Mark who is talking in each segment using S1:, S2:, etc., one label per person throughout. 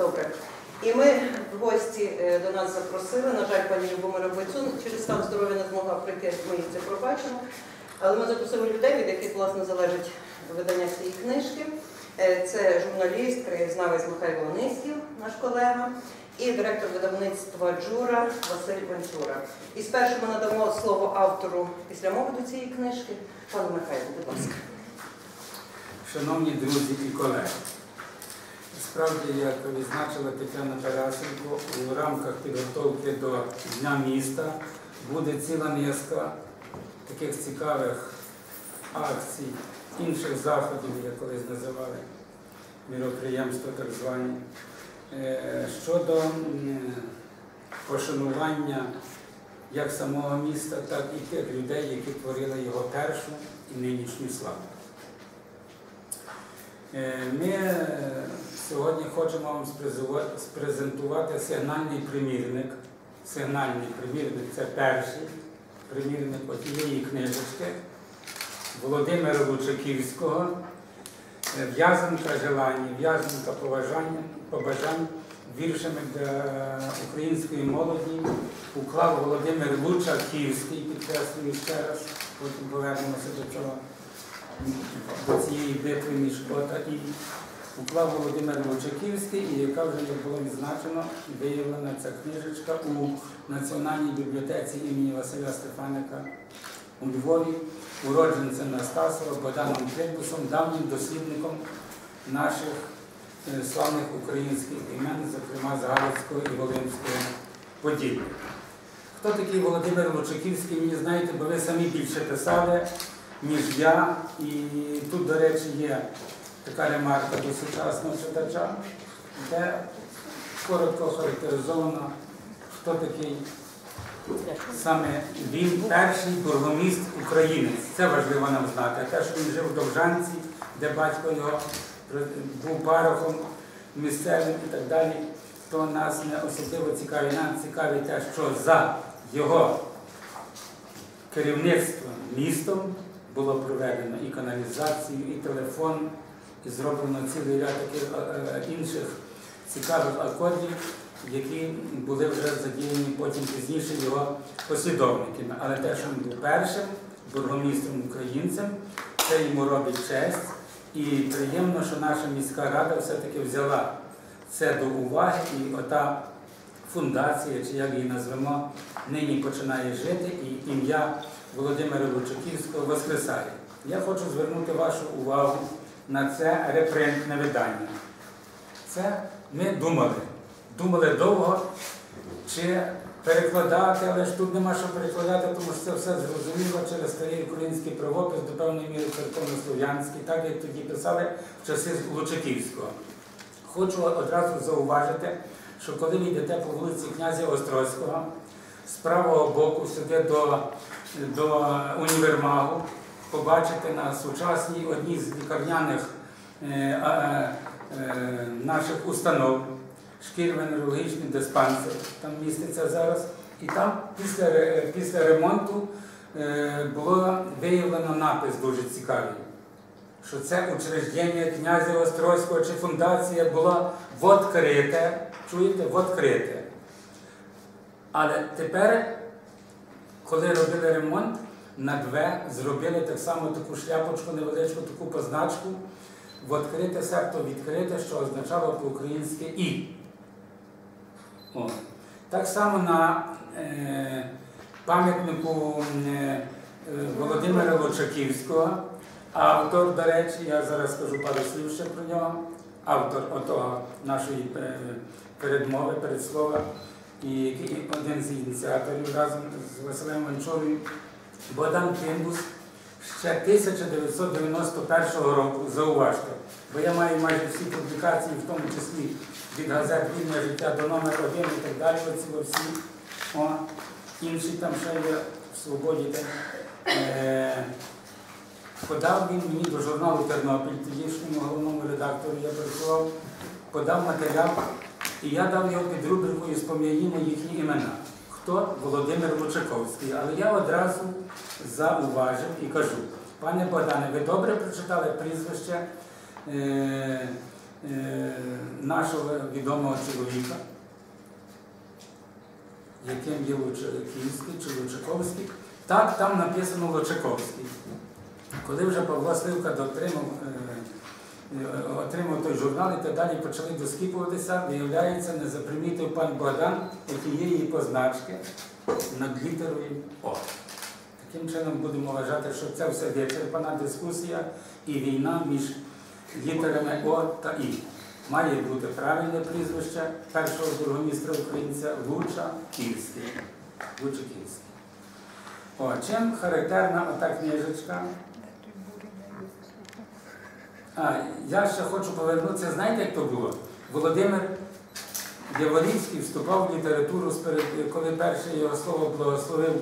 S1: Добре. І ми в гості е, до нас запросили. На жаль, пані Любомира Бойцун через стан здоров'я не змогла прийти, ми її це пробачимо. Але ми запросили людей, від яких власне залежить видання цієї книжки. Е, Це журналіст, краєзнавець Михайло Ониськів, наш колега, і директор видавництва Джура Василь Венчура. І спершу ми надамо слово автору після мови до цієї книжки. Пану Михайлу, будь ласка.
S2: Шановні друзі і колеги, справді, як відзначила Тетяна Тарасенко, у рамках підготовки до Дня міста буде ціла низка таких цікавих акцій, інших заходів, як колись називали міроприємства так звані, е, щодо пошанування як самого міста, так і тих людей, які творили його першу і нинішню славу. Е, Ми е, сьогодні хочемо вам спрезентувати сигнальний примірник. Сигнальний примірник це перший примірник отієї книжечки Володимира Лучаківського. Е, В'язанка желання, в'язанка побажань віршами для української молоді уклав Володимир Лучаківський, підкреслюю ще раз, потім повернемося до цього до цієї битви між Кота і уклав Володимир Лучаківський, і яка вже як було відзначено, виявлена ця книжечка у Національній бібліотеці імені Василя Стефаника у Львові, уродженцем Настасова Богданом Климбусом, давнім дослідником наших е, славних українських імен, зокрема з Галицького і Волинського поділля. Хто такий Володимир Лучаківський, мені знаєте, бо ви самі більше писали, ніж я. І тут, до речі, є така ремарка до сучасного читача, де коротко характеризовано, хто такий саме він перший бургоміст українець. Це важливо нам знати. Те, що він жив в Довжанці, де батько його був парохом місцевим і так далі, то нас не особливо цікавить. Нам цікавить те, що за його керівництвом містом було проведено і каналізацію, і телефон, і зроблено цілий ряд таких е, е, інших цікавих акордів, які були вже задіяні потім пізніше його послідовниками. Але те, що він був першим бургомістром українцем, це йому робить честь. І приємно, що наша міська рада все-таки взяла це до уваги, і ота фундація, чи як її назвемо, нині починає жити, і ім'я Володимира Лучаківського воскресає. Я хочу звернути вашу увагу на це репринтне видання. Це ми думали. Думали довго, чи перекладати, але ж тут нема що перекладати, тому що це все зрозуміло через старий український правопис, до певної міри церковно-слов'янський, так як тоді писали в часи Лучаківського. Хочу одразу зауважити, що коли ви йдете по вулиці князя Острозького, з правого боку сюди до, до універмагу, побачите на сучасній одній з лікарняних е, а, е, наших установ, шкірвенерологічний диспансер, там міститься зараз. І там після, після ремонту е, було виявлено напис дуже цікавий що це учреждення князя Острозького чи фундація була відкрите, чуєте, відкрите. Але тепер, коли робили ремонт, на две зробили так само таку шляпочку, невеличку таку позначку, відкрите серто відкрите, що означало по-українськи І. О. Так само на е, пам'ятнику е, е, Володимира Лучаківського. Автор, до речі, я зараз скажу пару слів ще про нього. Автор отого нашої е, передмови, передслова, і який один з ініціаторів разом з Василем Ванчурою, Богдан Кимбус, ще 1991 року, зауважте, бо я маю майже всі публікації, в тому числі від газет Вільне життя до номер один і так далі, оці всі. О, інші там ще є в свободі. Е, Подав він мені до журналу Тернопіль, тодішньому головному редактору я працював, подав матеріал, і я дав його під рубрикою «Спом'янімо їхні імена. Хто? Володимир Лучаковський. Але я одразу зауважив і кажу, пане Богдане, ви добре прочитали прізвище е, е, нашого відомого чоловіка, яким є Лучаківський чи Лучаковський. Так, там написано Лучаковський. Коли вже Павло Сливка дотримав, е, отримав той журнал і так далі почали доскіпуватися, виявляється, не запримітив пан Богдан отієї позначки над літерою О. Таким чином будемо вважати, що це все вичерпана дискусія і війна між літерами О та І. Має бути правильне прізвище першого бургомістра українця Луча Київський. Луча Київський. О, чим характерна ота книжечка? А, я ще хочу повернутися, знаєте, як то було? Володимир Яворівський вступав в літературу, коли перше його слово благословив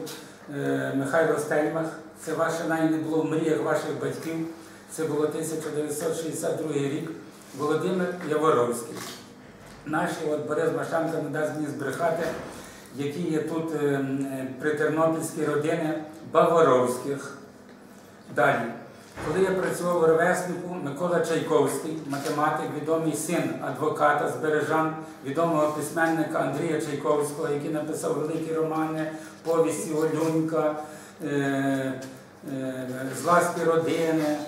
S2: е, Михайло Стельмах. Це ваше не було в мріях ваших батьків. Це було 1962 рік. Володимир Яворовський. Наші от Борис Машанка не дасть мені збрехати, які є тут е, е, при Тернопільській родини Баворовських. Далі. Коли я працював у ровеснику, Микола Чайковський, математик, відомий син адвоката з Бережан, відомого письменника Андрія Чайковського, який написав великі романи, повісті Олюнька, е, е, Зласті родини,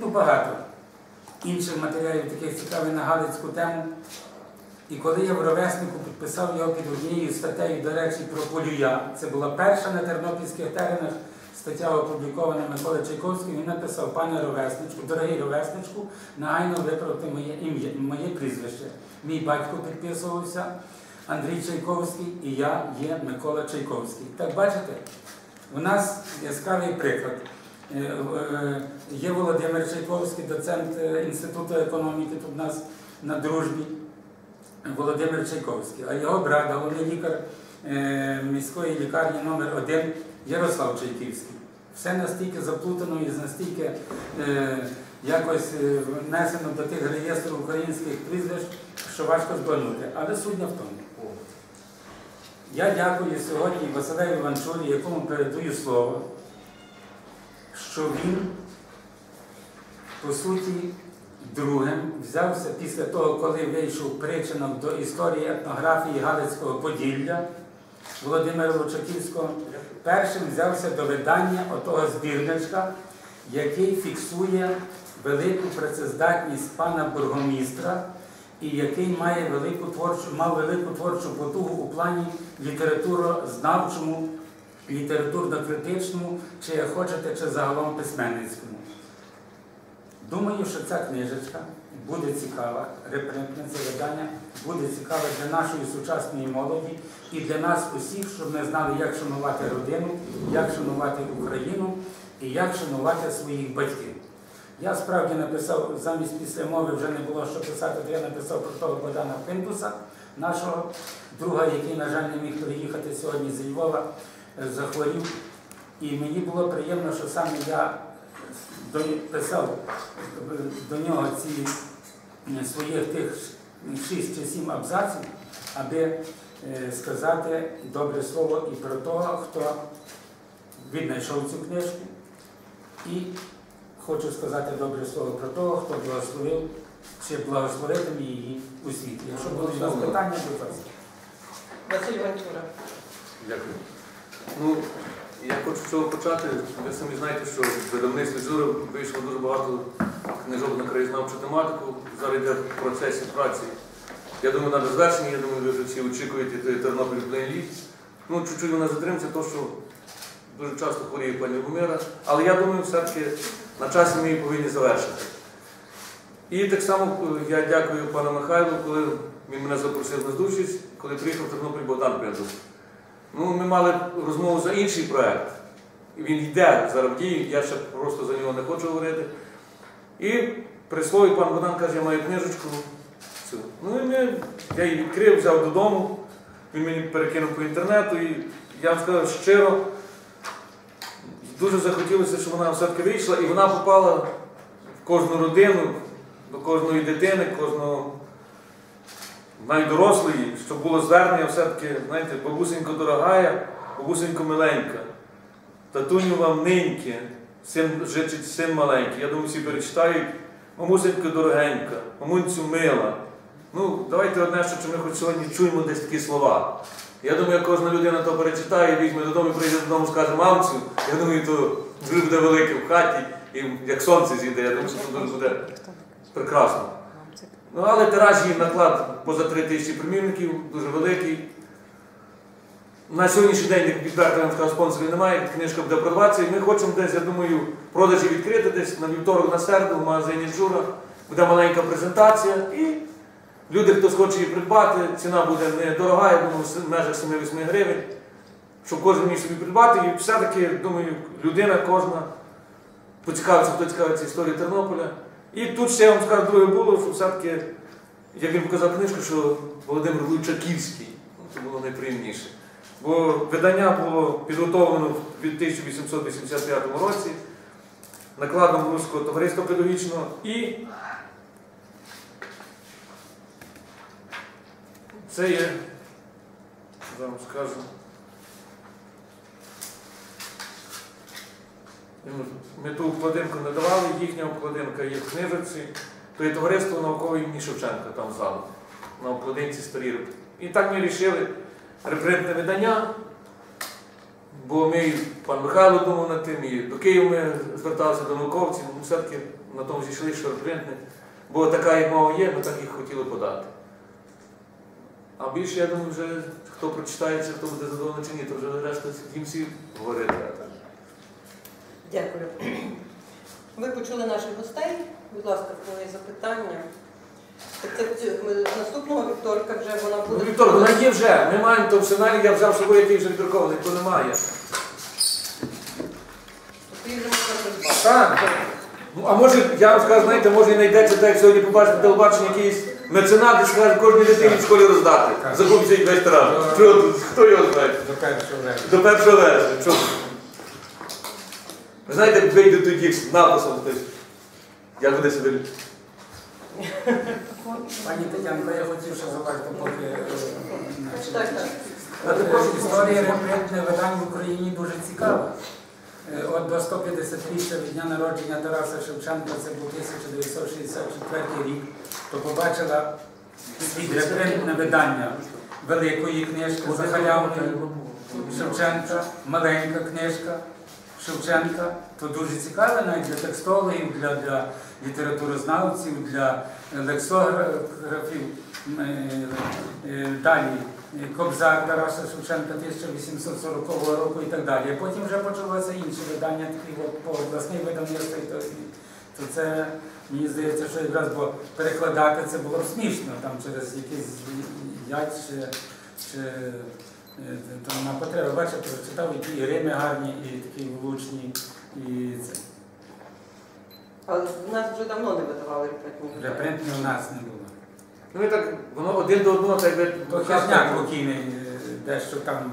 S2: ну багато інших матеріалів, таких цікавих на Галицьку тему. І коли я в ровеснику підписав його під однією статтею, до речі, про полюя, це була перша на тернопільських теренах стаття опублікована Миколи Чайковським, він написав, пане ровесничку, дорогий ровесничку, негайно виправте моє ім'я, моє прізвище. Мій батько підписувався, Андрій Чайковський, і я є Микола Чайковський. Так бачите, у нас яскравий приклад. Е, е, Є Володимир Чайковський, доцент е, Інституту економіки тут у нас на дружбі. Володимир Чайковський, а його брат, головний лікар міської лікарні номер 1 Ярослав Чайківський. Все настільки заплутано і настільки е, якось е, внесено до тих реєстрів українських прізвищ, що важко збагнути. Але суть в тому. Я дякую сьогодні Василеві Іванчурі, якому передаю слово, що він, по суті, другим взявся після того, коли вийшов причинок до історії етнографії Галицького Поділля Володимира Лучаківського, першим взявся до видання отого збірничка, який фіксує велику працездатність пана бургомістра і який має велику творчу, мав велику творчу потугу у плані літературознавчому, літературно-критичному, чи як хочете, чи загалом письменницькому. Думаю, що ця книжечка буде цікава, репринтне це видання, буде цікава для нашої сучасної молоді і для нас усіх, щоб ми знали, як шанувати родину, як шанувати Україну і як шанувати своїх батьків. Я справді написав, замість після мови вже не було що писати, то я написав про того Богдана Пинкуса, нашого друга, який, на жаль, не міг приїхати сьогодні з Львова, е, захворів. І мені було приємно, що саме я до- писав до нього ці е, своїх тих шість чи сім абзаців, аби е, сказати добре слово і про того, хто віднайшов цю книжку. І хочу сказати добре слово про того, хто благословив чи благословитиме її у світі. Якщо будуть у вас питання, будь ласка.
S1: Василь Ванчура.
S3: Дякую. Ну, я хочу з цього почати. Ви самі знаєте, що в видавництві Зура вийшло дуже багато книжок на краєзнавчу тематику. Зараз йде в процесі праці. Я думаю, на завершення, я думаю, ви вже всі очікуєте Тернопіль Плейн Ну, чуть-чуть вона затримці, то що дуже часто хворіє пані Любомира. Але я думаю, все-таки на часі ми її повинні завершити. І так само е, я дякую пану Михайлу, коли він мене запросив на зустріч, коли приїхав в Тернопіль Богдан Пензус. Ну, ми мали розмову за інший проект. І Він йде зараз в дію, я ще просто за нього не хочу говорити. І при слові пан Богдан каже, я маю книжечку. Цю. Ну і ми, я її відкрив, взяв додому, він мені перекинув по інтернету, і я вам скажу щиро, дуже захотілося, щоб вона все-таки вийшла, і вона попала в кожну родину, до кожної дитини, кожного навіть дорослої, щоб було звернення все-таки, знаєте, бабусенько дорогая, бабусенько миленька, татуню вам ниньки, син жичить син маленький. Я думаю, всі перечитають, мамусенька дорогенька, мамунцю мила. Ну, давайте одне, що ми хоч сьогодні чуємо десь такі слова. Я думаю, як кожна людина то перечитає, візьме додому, прийде додому, скаже мамцю. Я думаю, то буде велике в хаті, і як сонце зійде, я думаю, що буде прекрасно. Ну, але тираж її наклад поза 3 тисячі примірників, дуже великий. На сьогоднішній день, як відверто я вам сказав, спонсорів немає, книжка буде продаватися. І ми хочемо десь, я думаю, продажі відкрити десь на вівторок, на середу в магазині Джура. Буде маленька презентація. І люди, хто схоче її придбати, ціна буде недорога, я думаю, в межах 7-8 гривень. Щоб кожен міг собі придбати. І все-таки, думаю, людина кожна поцікавиться, хто цікавиться історією Тернополя. І тут ще я вам скажу, друге було, що все-таки, як він показав книжку, що Володимир Лучаківський, це було найприємніше. Бо видання було підготовлено в 1885 році накладом Руського товариства педагогічного і це є, що вам скажу. Ми ту обкладинку не давали, їхня обкладинка є в книжці, то є товариство наукове імені Шевченка там ззаду, на обкладинці старі. І так ми вирішили репринтне видання, бо ми, і пан Михайло думав над тим, і до Києва ми зверталися до науковців, ну все-таки на тому зійшли, що репринтне. Бо така як мова є, ми так їх хотіли подати. А більше, я думаю, вже хто прочитає, чи хто буде задоволений чи ні, то вже решта їм всі говорити.
S1: Дякую. Ви почули наших гостей. Будь ласка, кого є запитання. Так це ми наступного вівторка вже вона
S3: Ну,
S1: буде.
S3: Віктор, вона є вже. Ми маємо то в сценарії, я взяв з собою, який вже віддрукований, то немає. Так. Ну, а може, я вам скажу, знаєте, може і знайдеться так, як сьогодні побачите на телебаченні якийсь меценат і скаже кожній дитині в школі роздати. Закупиться і весь тираж. Хто його знає?
S2: До першого вересня.
S3: До першого вересня. Ви знаєте, як вийде тоді з написом хтось. Як буде себе?
S2: Пані Тетянко, я хотів ще зауважити, поки е.
S3: А також
S2: історія репринтних видань в Україні дуже цікава. Е, От до 150-річчя від дня народження Тараса Шевченка, це був 1964 рік, то побачила світ репринтне видання великої книжки Захарявної Шевченка, маленька книжка Шевченка. То дуже цікаве навіть для текстологів, для, для літературознавців, для лексографів. Е, е, Далі Кобзар Тараса Шевченка 1840 року і так далі. Потім вже почалося інше видання, такі по обласній видавництві. То, то це мені здається, що якраз бо перекладати це було смішно там через якийсь яд чи, чи е, там на потреби. Бачите, прочитав, які і рими гарні, і такі влучні, і це.
S1: Але в нас вже давно не видавали репринтні.
S2: Репринтні у нас не було.
S3: Ну і так, воно один до одного, так як
S2: То Хижняк покійний, е, дещо там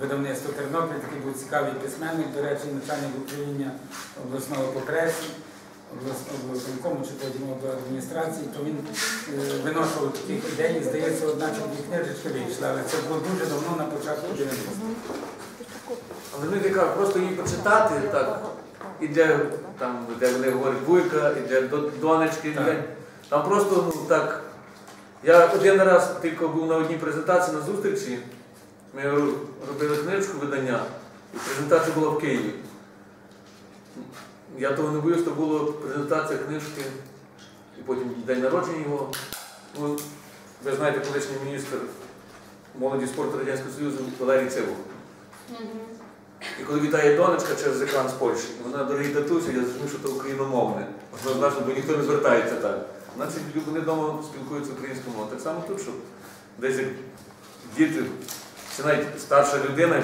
S2: видавництво Тернопіль, такий був цікавий письменник, до речі, начальник управління обласного по пресі, чи потім до адміністрації, то він е, виношував таких ідей, і, здається, одна чи дві книжечки вийшла, але це було дуже давно на початку 90-х.
S3: Але ми така, просто її почитати так. І для, там, де вони говорять буйка, і для до- донечки.
S2: Так.
S3: для- Там просто ну, так. Я один раз тільки був на одній презентації на зустрічі. Ми робили книжку видання, і презентація була в Києві. Я того не боюсь, то була презентація книжки, і потім день народження його. Ну, ви знаєте, колишній міністр молоді спорту Радянського Союзу Валерій Цивух. І коли вітає донечка через екран з Польщі, вона дорогий татусю, я зрозумів, що це україномовне. Однозначно, бо ніхто не звертається так. Значить, вони вдома спілкуються українською мовою. Так само тут, що десь як діти, чи навіть старша людина,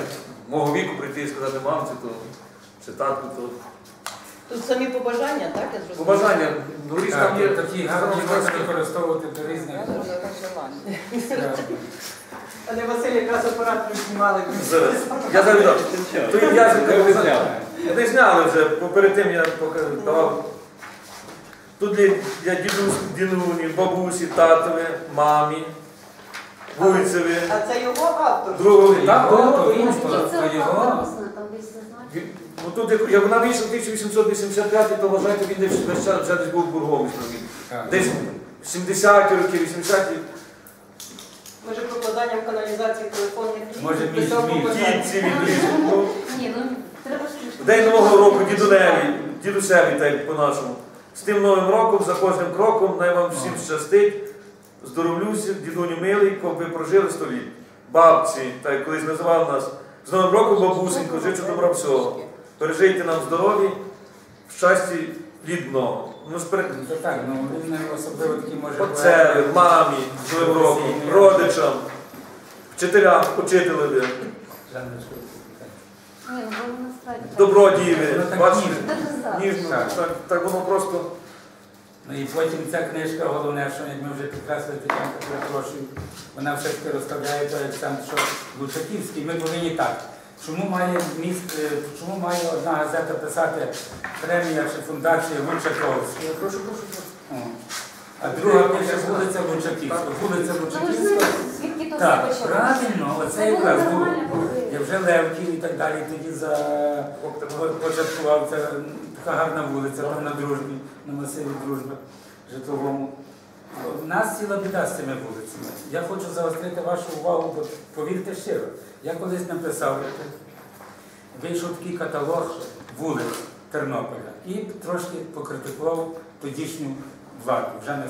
S3: мого віку прийти і сказати мамці, то чи татку, то
S1: Тут самі побажання, так? Я зрозуміла?
S3: побажання. Ну, річ там є.
S2: Такі гарні можна використовувати до різних.
S1: Але Василь якраз оператор знімали.
S3: Я завідав. То і я ви зняли. Не зняли вже, бо перед тим я давав. Тут для дідусь, дідуні, бабусі, татові, мамі, вуйцеві,
S1: А це його автор.
S3: другові.
S2: Так,
S3: інші.
S2: то- то його.
S3: Він- Ну тут як, як вона вийшла в 1885, то вважайте, він десь весь час вже десь був бургомістром. він.
S2: Так.
S3: Десь 70-ті роки, 80-ті.
S1: Може, прокладанням каналізації телефонних ліній
S2: Може,
S1: до
S2: між-
S1: цього
S2: між-
S3: Ці відлізли. Ну,
S4: Ні, ну треба
S3: День Нового року дідуневі, дідусеві, так по-нашому. З тим Новим роком, за кожним кроком, най вам всім щастить. Здоровлюся, дідуню милий, коб ви прожили сто літ. Бабці, так колись називав нас. З Новим роком, бабусенько, жичу добра всього. Пережийте нам здорові, в щасті много. Ну, перед...
S2: Ну, так, ну він особливо такі може
S3: Отцеві, мамі, з Новим роком, родичам, вчителям, учителеві, добродієві. Бачите?
S2: ніжно. Так
S3: воно просто.
S2: Ну і потім ця книжка, головне, що як ми вже підкреслили, Тетянка, перепрошую, вона все ж таки розставляє той акцент, що Лучаківський, ми повинні так. Чому має міст, е, чому має одна газета писати премія чи фундація Лучаковська?
S3: Прошу, прошу, прошу.
S2: А друга пише вулиця Лучаківська. Вулиця
S4: Ну
S2: Лучаківська.
S4: звідки то
S2: Так, правильно, оце якраз було. Я вже Левків і так далі тоді за початкував. Це така гарна вулиця, там на дружбі, на масиві дружби житловому. У нас ціла біда з цими вулицями. Я хочу заострити вашу увагу, бо повірте щиро. Я колись написав, вийшов такий каталог вулиць Тернополя і трошки покритикував тодішню владу, вже не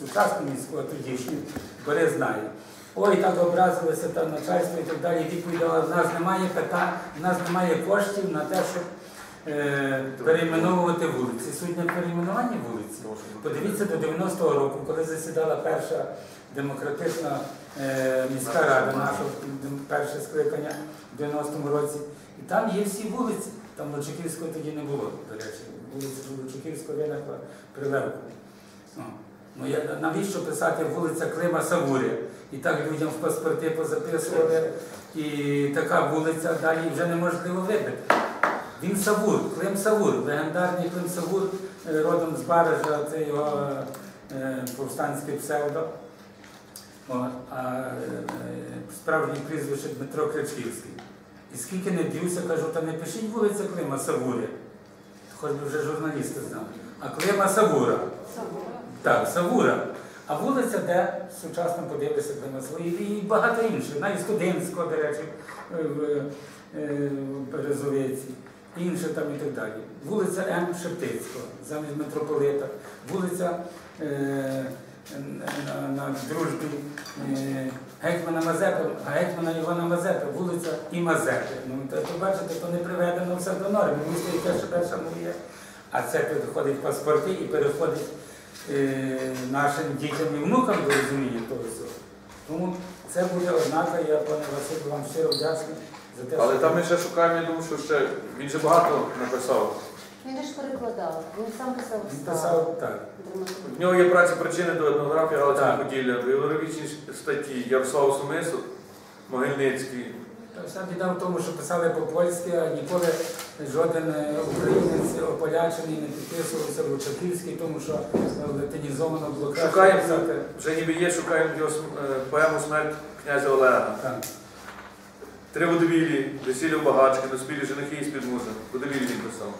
S2: сучасну міську, а тодішню, бери знає. Ой, так образилося там начальство і так далі. Відповідала, в нас немає питань, в нас немає коштів на те, щоб е, вулиці. Суть не в вулиці. Подивіться до 90-го року, коли засідала перша демократична е, міська рада, наша перше скликання в 90-му році. І там є всі вулиці. Там Лучаківського тоді не було, до речі. Вулиця Лучаківського виникла при Левкові. Ну, я, навіщо писати вулиця Клима Савуря? І так людям в паспорти позаписували, і така вулиця далі вже неможливо вибити. Він Савур, Клим Савур, легендарний Клим Савур, е, родом з Баража, це його е, повстанське псевдо. О, а е, справжнє прізвище Дмитро Кричківський. І скільки не б'юся, кажу, та не пишіть вулиця Клима Савуря. Хоч би вже журналісти знали. А Клима Савура.
S4: Собора.
S2: Так, Савура. А вулиця, де сучасно подивишся Клима Савура. І багато інших, навіть студентського, до речі, в Березовиці, інше там і так далі. Вулиця М. Шептицького, замість митрополита, вулиця е, на, на дружбі е, гетьмана Мазепи, гетьмана Івана Мазепи, вулиця і Мазепи. Ну, то, бачите, то не приведено все до норми. Місто яке ще перша моє. А це переходить паспорти і переходить е, нашим дітям і внукам до розуміння того всього. Тому це буде ознака, я, пане Василю, вам щиро вдячний за те,
S3: Але
S2: що
S3: там ми ще шукаємо, я думаю, що ще він же багато написав.
S4: Він ж перекладав, він сам писав
S2: він писав так.
S3: В нього є праця причини до етнографії Галицького
S2: Так.
S3: Поділля, біографічні статті Ярослав Сумисов, Могильницький.
S2: Та Вся біда в тому, що писали по-польськи, а ніколи жоден е, українець ополячений не підписувався Лучаківський, тому що е, латинізовано було краще
S3: Шукаємо,
S2: писати.
S3: вже ніби є, шукаємо його см- е, поему Смерть князя Олега.
S2: Так.
S3: Три водовілі, весілля в багачки, доспілі женихи і спід мужа. Водовілі він писав.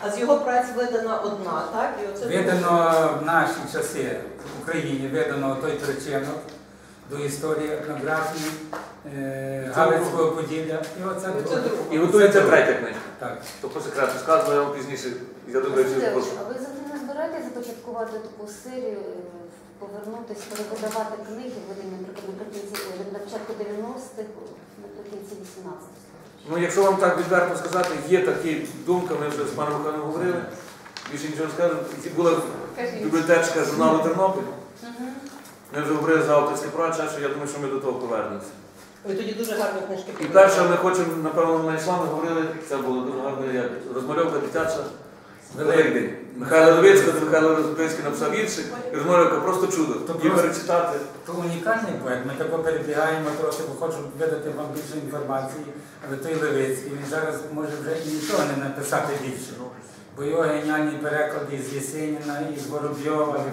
S1: А з його праць видана одна, так? І оце
S2: Видано в наші часи в Україні видано той причинок до історії етнографії е, Галицького Поділля. І оце
S1: Це
S2: друге.
S1: друге.
S3: І готується третя книжка.
S2: Так.
S3: То по секрету сказано, я вам пізніше. Я думаю, що
S4: Іванович,
S3: прошу.
S4: А ви завжди не збираєтесь започаткувати таку серію, е, повернутися, перевидавати книги, видані, наприклад, наприкінці, е, на початку 90-х, наприкінці 18-х?
S3: Ну, якщо вам так відверто сказати, є такі думка, ми вже з паном Михайлом говорили. Більше нічого не скажу. Була бібліотечка журналу Тернопіль. Ми вже говорили за авторське право, що я думаю, що ми до того повернемося.
S1: Ви тоді дуже гарні книжки
S3: І перше ми хочемо, напевно, на іслам ми говорили, це було дуже гарно, як розмальовка дитяча. Великдень. Михайло Левицький, Михайло Левицький написав віршик, і розмальовка просто чудо.
S2: То
S3: Її
S2: просто-
S3: перечитати.
S2: То унікальний поет. Ми тако перебігаємо трохи, бо хочу видати вам більше інформації. Але той Левицький, він зараз може вже і нічого не написати більше. Бо його геніальні переклади з Єсеніна, і з Воробйова,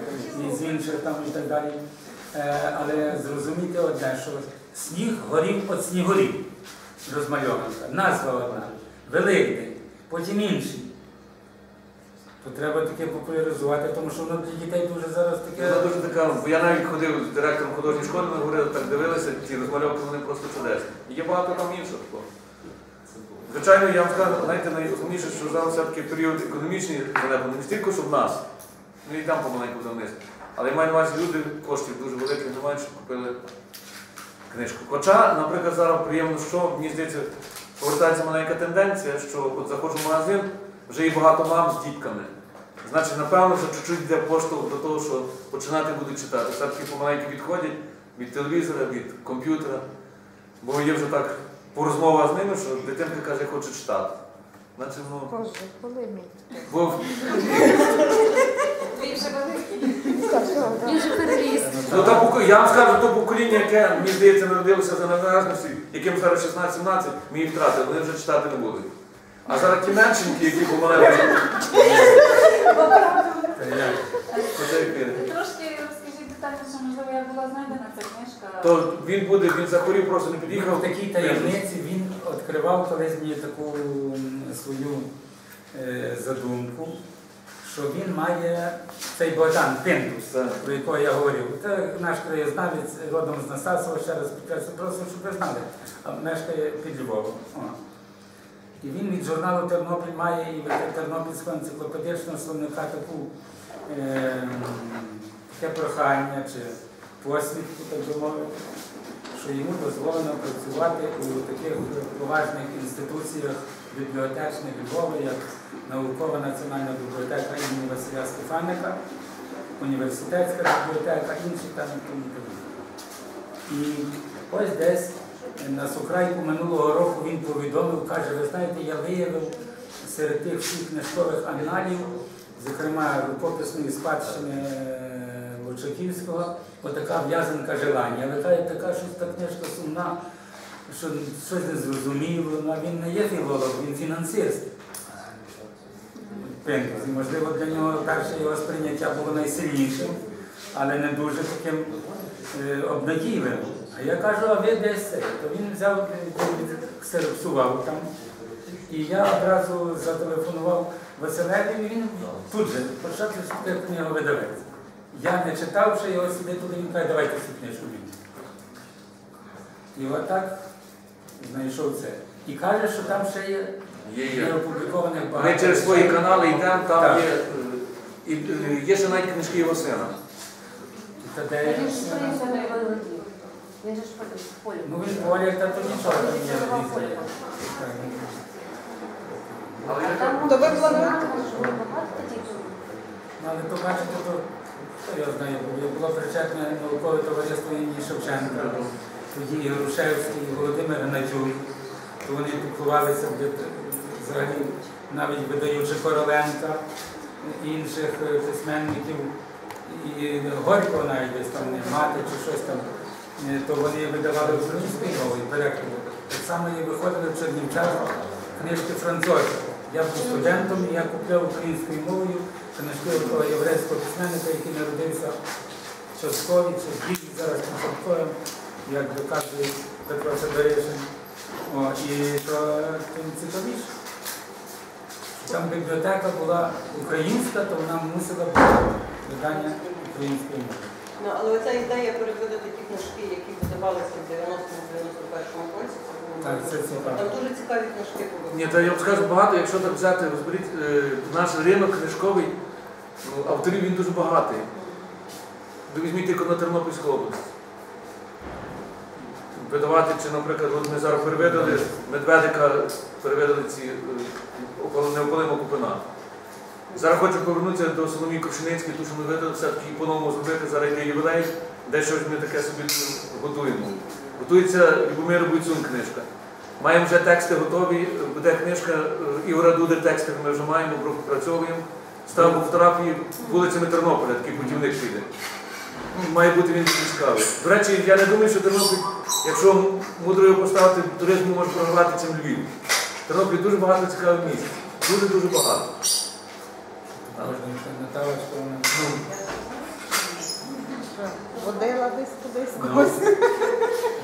S2: і з інших там і так далі. Е, але зрозумійте одне, що сніг горів від снігурів розмальованка. Назва одна. Великдень, потім інший. То треба таке популяризувати, тому що воно для дітей дуже зараз таке.
S3: Вона дуже така, бо я навіть ходив з директором художньої школи, ми говорили, так дивилися, ті розмальовки вони просто чудесні. І є багато там іншого такого. Звичайно, я вам скажу, знаєте, найголовніше, що зараз все-таки період економічний занепаний, не стільки, що в нас, ну і там помаленьку вниз. Але я маю на увазі люди коштів дуже великих не щоб купили книжку. Хоча, наприклад, зараз приємно, що мені здається, повертається маленька тенденція, що от заходжу в магазин, вже є багато мам з дітками. Значить, напевно, вже чуть-чуть йде поштовх до того, що починати будуть читати. Все-таки помаленьку відходять від телевізора, від комп'ютера. Бо є вже так по розмовах з ними, що дитинка каже, я хочу читати. Значить, ну,
S5: Боже, коли мій?
S3: бо
S4: Він же великий. Він же переріс.
S3: ну, та я вам скажу, то покоління, яке, мені здається, народилося за незалежності, яким зараз 16-17, ми їх втратили, вони вже читати не будуть. А зараз ті меншенькі, які помаленьку.
S2: Та як?
S3: Оце як він.
S6: Трошки розкажіть детальніше, можливо, як була знайдена ця книжка.
S3: То він буде, він захворів, просто не під'їхав.
S2: в такій таємниці він відкривав колись мені таку свою е, задумку, що він має цей Богдан Пинтус, про якого я говорив. Це наш краєзнавець родом з Насасова, ще раз підкреслю, просто щоб ви знали, а мешкає під Львовом. І він від журналу Тернопіль має і від Тернопільського енциклопедичного словника таку е, таке прохання чи посвідку, так би мовити, що йому дозволено працювати у таких поважних інституціях бібліотечних Львова, як Наукова національна бібліотека імені Василя Стефаника, університетська бібліотека, інші там і тому. І ось десь на Сукрайку минулого року він повідомив, каже, ви знаєте, я виявив серед тих всіх книжкових аналів, зокрема рукописної спадщини е, Лучаківського, отака в'язанка желання. Але каже, така щось та книжка сумна, що щось незрозуміло, ну, а він не є філолог, він фінансист. І можливо для нього перше його сприйняття було найсильнішим, але не дуже таким е, обнадійливим. А я кажу, а ви десь це? То він взяв, ксероксував там. І я одразу зателефонував Василеві, і він тут же почав читати книгу видавець. Я не читав, що його сюди туди, він каже, давайте цю книжку він. І отак знайшов це. І каже, що там ще є,
S3: Є,
S2: є
S3: є.
S2: опублікованих багато.
S3: Ми через свої канали йдемо, там
S2: Так.
S3: є. е, І е, є ще навіть книжки його сина.
S2: Та де-
S4: Він. Він же ж полі.
S2: Ну він полі, та то нічого там
S4: Він
S2: є. різне.
S3: Але
S4: там
S1: То ви плануєте?
S2: Ну, але то бачите, то я знаю, було причетне наукове товариство імені Шевченка, тоді Грушевський, і Володимир Гнатюк, то вони піклувалися взагалі навіть видаючи Короленка, інших е, письменників, і Горького навіть десь там не мати чи щось там, то вони видавали українською мовою переклади. Так само і виходили в Чернівчах книжки французької. Я був студентом і я купляв українською мовою книжки того єврейського письменника, який народився в Часкові, чи в Києві, зараз під Часковим, як доказує Петро Сидоришин. І то тим цікавіше. Там бібліотека була українська, то вона мусила бути видання української мови.
S1: Ну, але оця ідея переводити ті книжки, які видавалися в 90-91 році, це було
S2: Так, це цікаво.
S1: Там дуже цікаві книжки були.
S3: Ні, та я вам скажу багато, якщо так взяти, розберіть, е, наш ринок книжковий, ну, авторів він дуже багатий. Ви візьміть тільки на Тернопільську область. Видавати, чи, наприклад, от ми зараз перевидали Медведика, перевидали ці е, около- Купина. Зараз хочу повернутися до Соломії Ковшиницької, тому що ми видали все-таки по-новому зробити, зараз йде ювілей, де щось ми таке собі готуємо. Готується Любомир Бойцун книжка. Маємо вже тексти готові, буде книжка е, Ігора Дуди тексти ми вже маємо, пропрацьовуємо. Ставимо фотографії вулицями Тернополя, такий путівник піде. Ну, Має бути він цікавий. До речі, я не думаю, що Тернопіль, якщо мудро його поставити, туризм може програвати цим Львів. Тернопіль дуже багато цікавих місць. Дуже-дуже багато.
S2: Вона
S3: Ну,
S5: Водила десь кудись
S2: Ну,
S5: когось.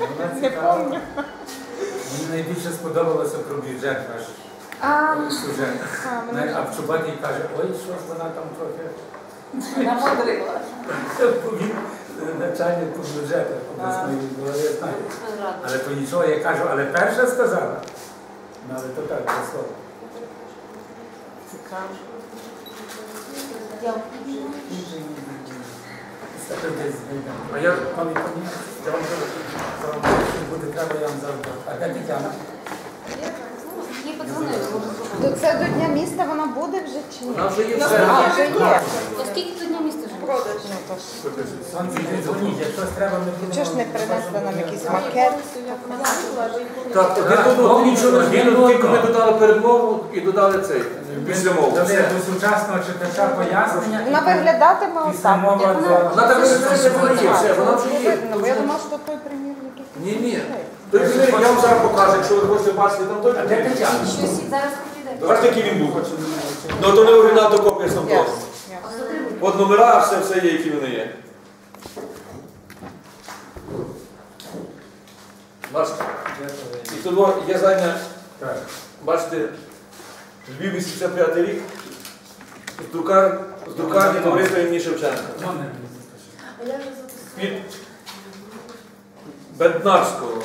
S2: вона
S5: Не
S2: цікава.
S5: помню.
S2: Мені найбільше сподобалося про бюджет ваш.
S4: А,
S2: сюжет.
S5: А
S2: в Чубатій каже, ой, що ж вона там трохи.
S7: Намудрила.
S2: Він е, начальник по бюджету обласної голови знає. Але то нічого, я кажу, але перша сказала. Ну, але то так, це слово.
S5: Цікаво.
S4: Дякую.
S2: Це.
S1: А я
S2: пані, я вам кажу, що буде треба, я вам завжди. А де Тетяна?
S4: Їй подзвонили, може
S5: це до Дня міста вона буде вже чи ні?
S1: вона вже є все.
S5: А, вже є.
S4: То скільки тут дня міста живе?
S5: Ну, то ж.
S2: Сонце дзвоніть, якщо треба, ми будемо.
S5: Чого ж не принесли нам якийсь макет?
S1: Так, один до одного нічого не тільки ми додали передмову і додали цей. Після мови.
S2: Дали до сучасного читача пояснення.
S5: Вона виглядатиме отак.
S4: вона-
S1: так вже є, все, вона вже є.
S5: Видно, я думала, що той примірник якийсь.
S1: Ні, ні.
S3: Той примір я вам зараз покажу, якщо ви хочете бачити там той
S2: А де
S3: примір.
S4: Щось і зараз прийде.
S3: Бачите, який він був? Ну то не оригінал, то копія сам того. От номера, все, все є, які вони є. Бачите? І тут є задня, бачите, Львів 85 рік. З друкар, друкарні товариства імені Шевченка. Під Беднарського.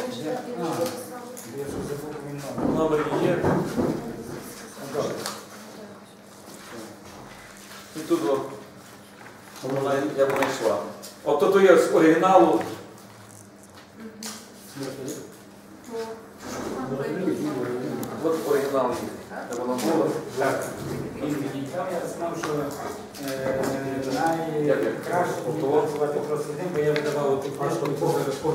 S2: Номер.
S3: Є. І тут вона, як вона йшла. От то є з оригіналу. От оригінал є. Вона була.
S2: Так. Я знав, що е, найкраще працювати просто з ним, бо я видавав тут важко.